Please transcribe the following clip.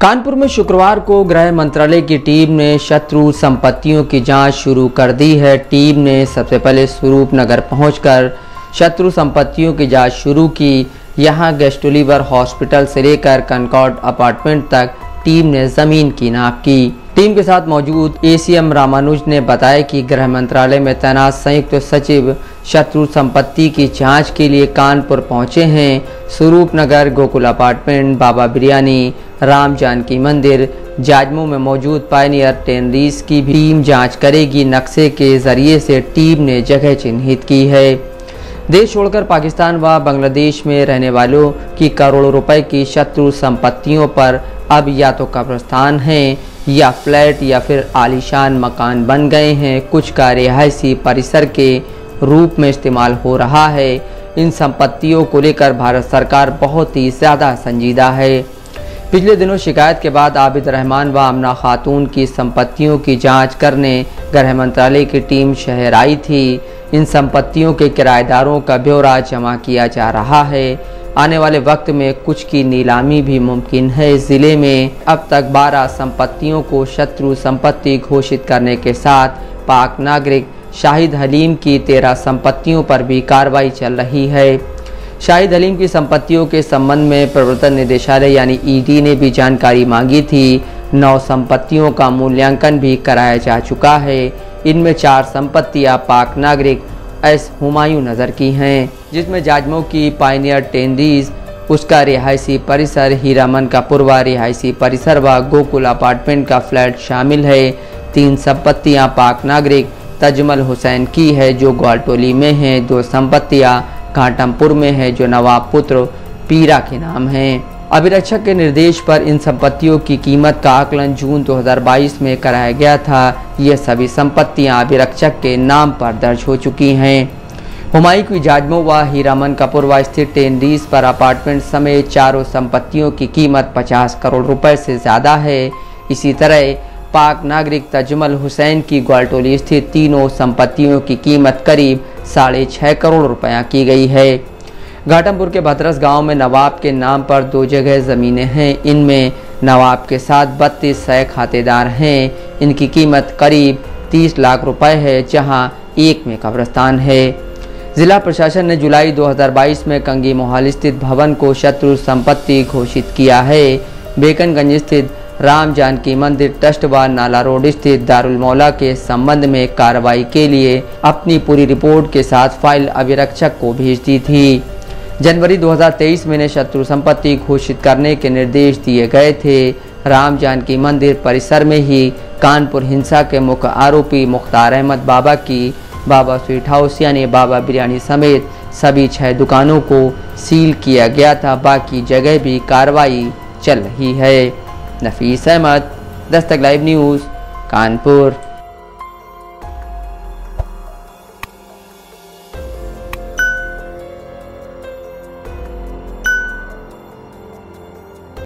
कानपुर में शुक्रवार को गृह मंत्रालय की टीम ने शत्रु संपत्तियों की जाँच शुरू कर दी है। टीम ने सबसे पहले स्वरूप नगर पहुंचकर शत्रु संपत्तियों की जाँच शुरू की। यहाँ गेस्टोलीवर हॉस्पिटल से लेकर कनकॉर्ड अपार्टमेंट तक टीम ने ज़मीन की नाप की। टीम के साथ मौजूद एसीएम रामानुज ने बताया कि गृह मंत्रालय में तैनात संयुक्त सचिव शत्रु संपत्ति की जाँच के लिए कानपुर पहुँचे हैं। स्वरूप नगर गोकुल अपार्टमेंट, बाबा बिरयानी, राम जानकी मंदिर, जाजमो में मौजूद पायनियर टेनरीज की भी टीम जाँच करेगी। नक्शे के ज़रिए से टीम ने जगह चिन्हित की है। देश छोड़कर पाकिस्तान व बांग्लादेश में रहने वालों की करोड़ों रुपए की शत्रु संपत्तियों पर अब या तो कब्रस्तान हैं, या फ्लैट या फिर आलीशान मकान बन गए हैं। कुछ का रिहायशी परिसर के रूप में इस्तेमाल हो रहा है। इन संपत्तियों को लेकर भारत सरकार बहुत ही ज़्यादा संजीदा है। पिछले दिनों शिकायत के बाद आबिद रहमान व आमना खातून की संपत्तियों की जाँच करने गृह मंत्रालय की टीम शहर आई थी। इन संपत्तियों के किराएदारों का ब्यौरा जमा किया जा रहा है। आने वाले वक्त में कुछ की नीलामी भी मुमकिन है। ज़िले में अब तक 12 संपत्तियों को शत्रु संपत्ति घोषित करने के साथ पाक नागरिक शाहिद हलीम की तेरह संपत्तियों पर भी कार्रवाई चल रही है। शाहिद हलीम की संपत्तियों के संबंध में प्रवर्तन निदेशालय यानी ईडी ने भी जानकारी मांगी थी। नौ संपत्तियों का मूल्यांकन भी कराया जा चुका है। इनमें चार संपत्तियाँ पाक नागरिक एस हुमायूं नज़र की हैं, जिसमें जाजमो की पाइनियर टेंडीज, उसका रिहायशी परिसर, हीरामन का पूर्वा रिहायशी परिसर व गोकुल अपार्टमेंट का फ्लैट शामिल है। तीन संपत्तियाँ पाक नागरिक तजमल हुसैन की है, जो ग्वालटोली में है, दो संपत्तियाँ घाटमपुर में है, जो नवाब पुत्र पीरा के नाम है। अभिरक्षक के निर्देश पर इन संपत्तियों की कीमत का आकलन जून 2022 में कराया गया था। ये सभी संपत्तियाँ अभिरक्षक के नाम पर दर्ज हो चुकी हैं। हुमायूं की जाजमो व हीरामन कपूरवा स्थित टेनडीज पर अपार्टमेंट समेत चारों संपत्तियों की कीमत 50 करोड़ रुपए से ज़्यादा है। इसी तरह पाक नागरिक तजमल हुसैन की ग्वालटोली स्थित तीनों संपत्तियों की कीमत करीब साढ़े छः करोड़ रुपया की गई है। घाटमपुर के भद्रस गाँव में नवाब के नाम पर दो जगह ज़मीनें हैं। इनमें नवाब के साथ बत्तीस सय खातेदार हैं। इनकी कीमत करीब तीस लाख रुपए है, जहाँ एक में कब्रस्तान है। जिला प्रशासन ने जुलाई 2022 में कंगी मोहाली स्थित भवन को शत्रु संपत्ति घोषित किया है। बेकनगंज स्थित राम जानकी मंदिर ट्रस्ट व नाला रोड स्थित दारुल मौला के संबंध में कार्रवाई के लिए अपनी पूरी रिपोर्ट के साथ फ़ाइल अभिरक्षक को भेज दी थी। जनवरी 2023 में शत्रु संपत्ति घोषित करने के निर्देश दिए गए थे। राम जानकी मंदिर परिसर में ही कानपुर हिंसा के मुख्य आरोपी मुख्तार अहमद बाबा की, बाबा स्वीट हाउस यानी बाबा बिरयानी समेत सभी छह दुकानों को सील किया गया था। बाकी जगह भी कार्रवाई चल रही है। नफीस अहमद दस्तक लाइव न्यूज़ कानपुर।